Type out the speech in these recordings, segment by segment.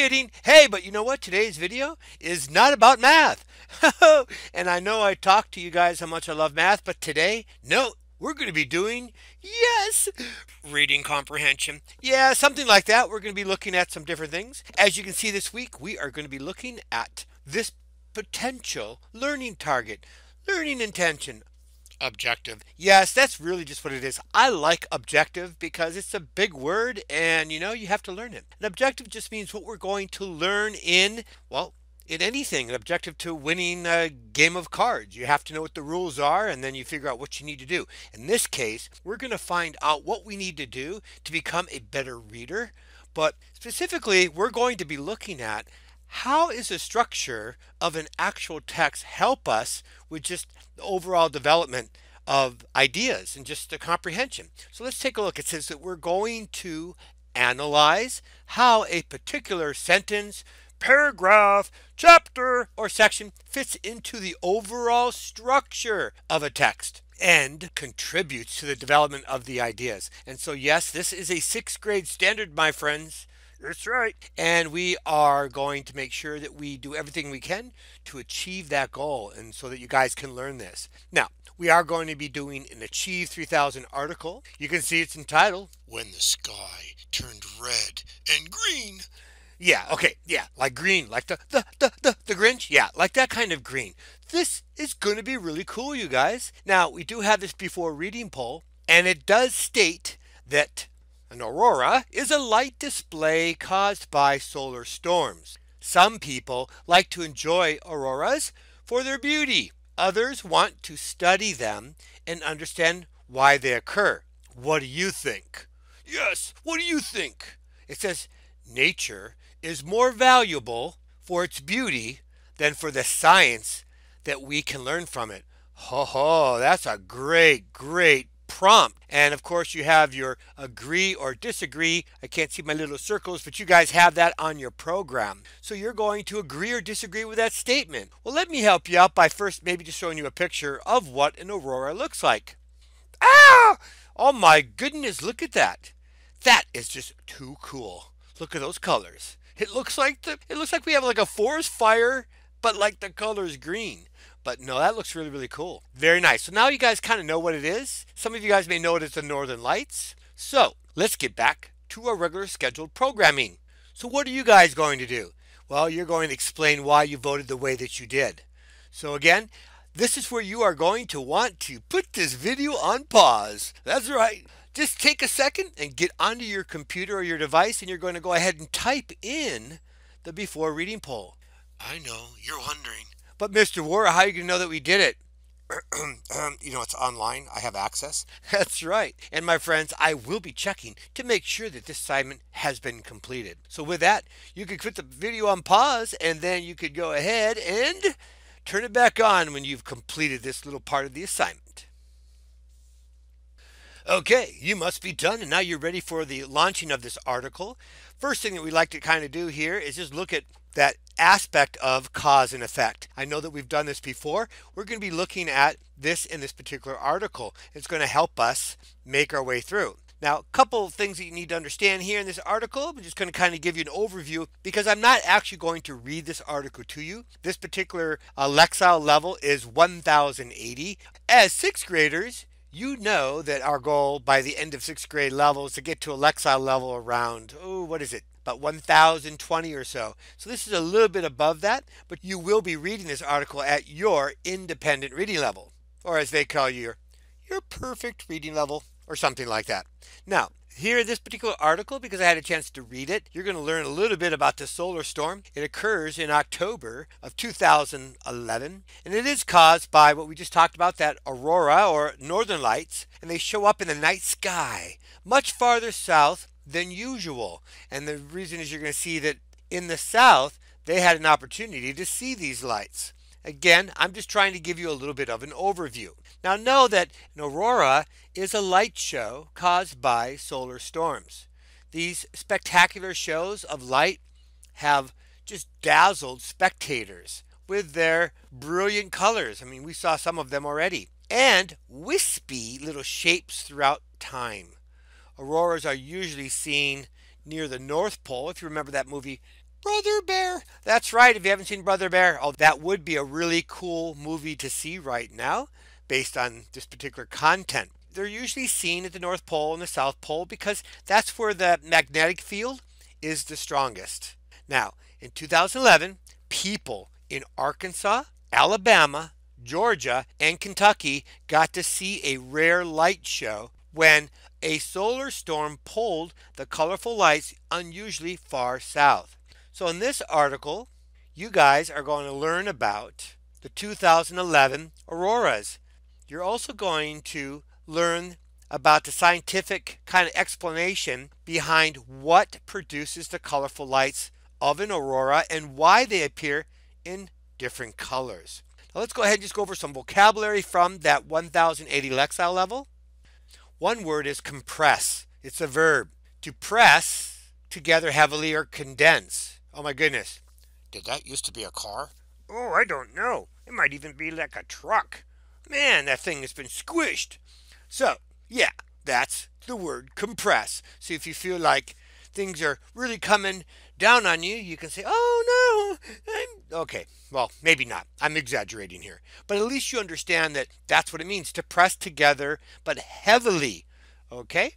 kidding. Hey, but you know what? Today's video is not about math. and I know I talked to you guys how much I love math, but today, no, we're going to be doing, yes, reading comprehension. Yeah, something like that. We're going to be looking at some different things. As you can see this week, we are going to be looking at this potential learning target, learning intention, objective. Yes, that's really just what it is. I like objective because it's a big word and you know, you have to learn it. An objective just means what we're going to learn in, well, in anything, an objective to winning a game of cards. You have to know what the rules are and then you figure out what you need to do. In this case, we're going to find out what we need to do to become a better reader. But specifically, we're going to be looking at how is the structure of an actual text help us with just the overall development of ideas and just the comprehension. So let's take a look. It says that we're going to analyze how a particular sentence, paragraph, chapter, or section fits into the overall structure of a text and contributes to the development of the ideas. And so, yes, this is a sixth grade standard, my friends. That's right. And we are going to make sure that we do everything we can to achieve that goal and so that you guys can learn this. Now, we are going to be doing an Achieve 3000 article. You can see it's entitled When the Sky Turned Red and Green. Yeah, okay, yeah, like green, like the, the, the, the, the Grinch. Yeah, like that kind of green. This is going to be really cool, you guys. Now, we do have this before reading poll, and it does state that an aurora is a light display caused by solar storms. Some people like to enjoy auroras for their beauty. Others want to study them and understand why they occur. What do you think? Yes, what do you think? It says nature is more valuable for its beauty than for the science that we can learn from it. Ho ho, that's a great, great prompt. And of course, you have your agree or disagree. I can't see my little circles, but you guys have that on your program. So you're going to agree or disagree with that statement. Well, let me help you out by first maybe just showing you a picture of what an aurora looks like. Ah! Oh my goodness, look at that. That is just too cool. Look at those colors. It looks like the it looks like we have like a forest fire, but like the color is green. But no, that looks really, really cool. Very nice. So now you guys kind of know what it is. Some of you guys may know it as the Northern Lights. So let's get back to our regular scheduled programming. So what are you guys going to do? Well, you're going to explain why you voted the way that you did. So again, this is where you are going to want to put this video on pause. That's right. Just take a second and get onto your computer or your device and you're going to go ahead and type in the before reading poll. I know, you're wondering. But Mr. Waara, how are you going to know that we did it? you know, it's online. I have access. That's right. And my friends, I will be checking to make sure that this assignment has been completed. So with that, you could put the video on pause and then you could go ahead and turn it back on when you've completed this little part of the assignment. Okay, you must be done and now you're ready for the launching of this article. First thing that we like to kind of do here is just look at that aspect of cause and effect. I know that we've done this before. We're going to be looking at this in this particular article. It's going to help us make our way through. Now, a couple of things that you need to understand here in this article. I'm just going to kind of give you an overview because I'm not actually going to read this article to you. This particular uh, Lexile level is 1080. As sixth graders, you know that our goal by the end of sixth grade level is to get to a Lexile level around, oh, what is it? About 1020 or so. So this is a little bit above that, but you will be reading this article at your independent reading level, or as they call you, your, your perfect reading level, or something like that. Now, here this particular article, because I had a chance to read it, you're going to learn a little bit about the solar storm. It occurs in October of 2011, and it is caused by what we just talked about, that aurora or northern lights, and they show up in the night sky much farther south than usual. And the reason is you're going to see that in the south, they had an opportunity to see these lights. Again, I'm just trying to give you a little bit of an overview. Now know that an aurora is a light show caused by solar storms. These spectacular shows of light have just dazzled spectators with their brilliant colors. I mean, we saw some of them already. And wispy little shapes throughout time. Auroras are usually seen near the North Pole. If you remember that movie, Brother Bear. That's right. If you haven't seen Brother Bear, oh, that would be a really cool movie to see right now based on this particular content. They're usually seen at the North Pole and the South Pole because that's where the magnetic field is the strongest. Now, in 2011, people in Arkansas, Alabama, Georgia, and Kentucky got to see a rare light show when a solar storm pulled the colorful lights unusually far south. So, in this article, you guys are going to learn about the 2011 auroras. You're also going to learn about the scientific kind of explanation behind what produces the colorful lights of an aurora and why they appear in different colors. Now let's go ahead and just go over some vocabulary from that 1080 Lexile level. One word is compress. It's a verb. To press together heavily or condense. Oh my goodness. Did that used to be a car? Oh, I don't know. It might even be like a truck. Man, that thing has been squished. So, yeah, that's the word compress. So if you feel like things are really coming down on you, you can say, oh no, I'm okay. Well, maybe not. I'm exaggerating here. But at least you understand that that's what it means to press together, but heavily. Okay?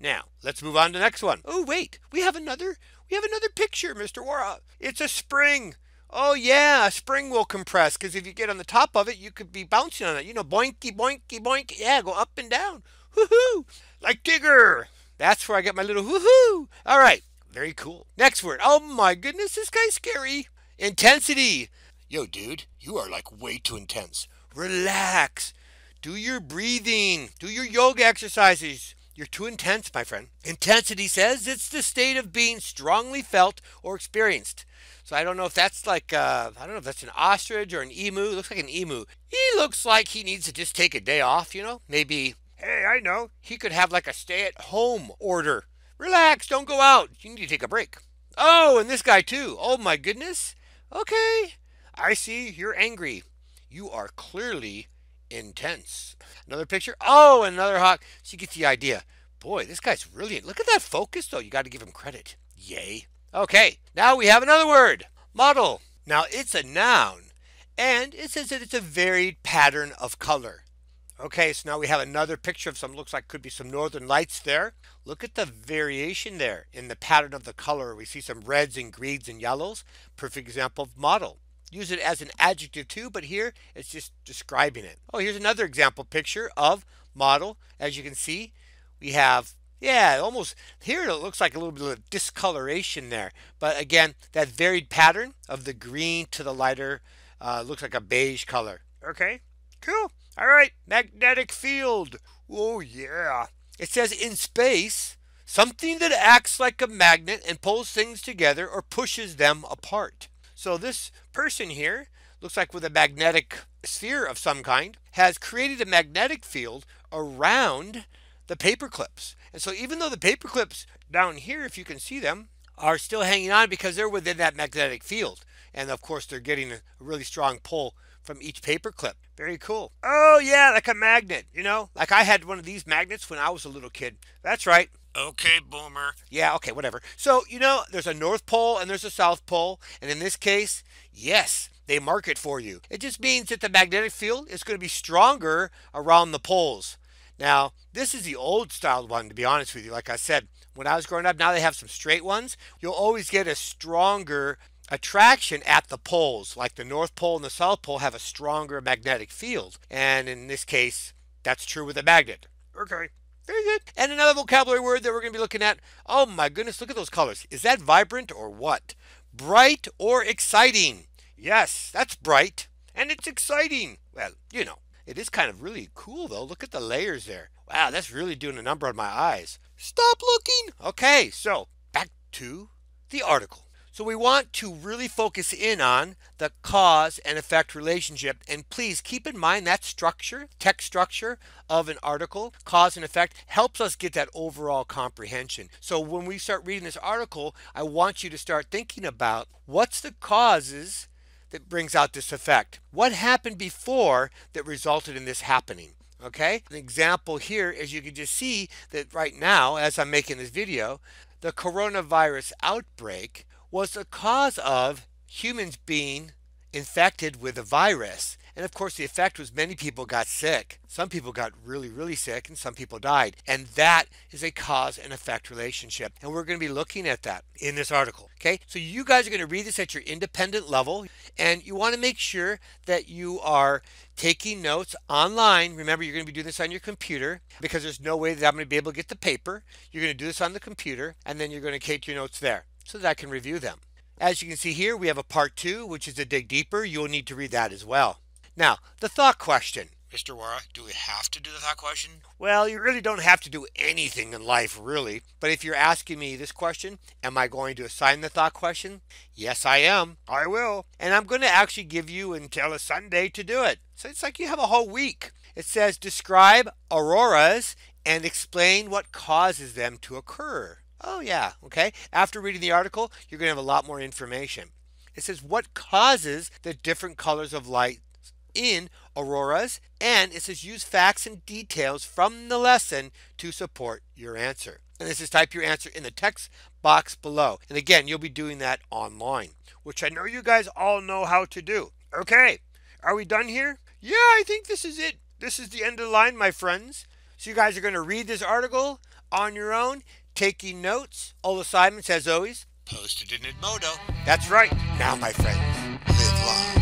Now, let's move on to the next one. Oh, wait, we have another we have another picture, Mr. Waara. It's a spring. Oh yeah, a spring will compress because if you get on the top of it, you could be bouncing on it. You know, boinky, boinky, boinky. Yeah, go up and down. Woohoo! Like Tigger. That's where I get my little woohoo. All right, very cool. Next word. Oh my goodness, this guy's scary. Intensity. Yo, dude, you are like way too intense. Relax. Do your breathing. Do your yoga exercises. You're too intense, my friend. Intensity says it's the state of being strongly felt or experienced. So I don't know if that's like, uh, I don't know if that's an ostrich or an emu. It looks like an emu. He looks like he needs to just take a day off, you know? Maybe, hey, I know. He could have like a stay at home order. Relax, don't go out. You need to take a break. Oh, and this guy too. Oh my goodness. Okay. I see you're angry. You are clearly intense. Another picture. Oh, another hawk. So you get the idea. Boy, this guy's really. Look at that focus, though. You got to give him credit. Yay. Okay, now we have another word mottle. Now it's a noun, and it says that it's a varied pattern of color. Okay, so now we have another picture of some, looks like could be some northern lights there. Look at the variation there in the pattern of the color. We see some reds and greens and yellows. Perfect example of mottle. Use it as an adjective too, but here it's just describing it. Oh, here's another example picture of mottle. As you can see, we have yeah, almost here it looks like a little bit of discoloration there. But again, that varied pattern of the green to the lighter uh, looks like a beige color. Okay, cool. All right, magnetic field. Oh, yeah. It says in space, something that acts like a magnet and pulls things together or pushes them apart. So this person here looks like with a magnetic sphere of some kind has created a magnetic field around the paper clips. And so even though the paper clips down here, if you can see them, are still hanging on because they're within that magnetic field. And of course, they're getting a really strong pull from each paper clip. Very cool. Oh, yeah, like a magnet, you know? Like I had one of these magnets when I was a little kid. That's right. Okay, boomer. Yeah, okay, whatever. So, you know, there's a North Pole and there's a South Pole. And in this case, yes, they mark it for you. It just means that the magnetic field is going to be stronger around the poles. Now, this is the old style one, to be honest with you. Like I said, when I was growing up, now they have some straight ones. You'll always get a stronger attraction at the poles. Like the North Pole and the South Pole have a stronger magnetic field. And in this case, that's true with a magnet. Okay. Very good. And another vocabulary word that we're going to be looking at. Oh my goodness, look at those colors. Is that vibrant or what? Bright or exciting? Yes, that's bright. And it's exciting. Well, you know. It is kind of really cool though. Look at the layers there. Wow, that's really doing a number on my eyes. Stop looking. Okay, so back to the article. So we want to really focus in on the cause and effect relationship. And please keep in mind that structure, text structure of an article, cause and effect, helps us get that overall comprehension. So when we start reading this article, I want you to start thinking about what's the causes that brings out this effect. What happened before that resulted in this happening? Okay, an example here is you can just see that right now, as I'm making this video, the coronavirus outbreak was the cause of humans being infected with a virus. And of course, the effect was many people got sick. Some people got really, really sick, and some people died. And that is a cause and effect relationship. And we're going to be looking at that in this article. Okay, so you guys are going to read this at your independent level, and you want to make sure that you are taking notes online. Remember, you're going to be doing this on your computer because there's no way that I'm going to be able to get the paper. You're going to do this on the computer, and then you're going to take your notes there so that I can review them. As you can see here, we have a part two, which is to dig deeper. You'll need to read that as well. Now, the thought question. Mr. Waara, do we have to do the thought question? Well, you really don't have to do anything in life, really. But if you're asking me this question, am I going to assign the thought question? Yes, I am. I will. And I'm going to actually give you until a Sunday to do it. So it's like you have a whole week. It says describe auroras and explain what causes them to occur. Oh, yeah. Okay. After reading the article, you're going to have a lot more information. It says what causes the different colors of light in auroras, and it says use facts and details from the lesson to support your answer. And this is type your answer in the text box below. And again, you'll be doing that online, which I know you guys all know how to do. Okay, are we done here? Yeah, I think this is it. This is the end of the line, my friends. So you guys are going to read this article on your own, taking notes. All assignments, as always, Posted in Edmodo. that's right. Now, my friends, Live long.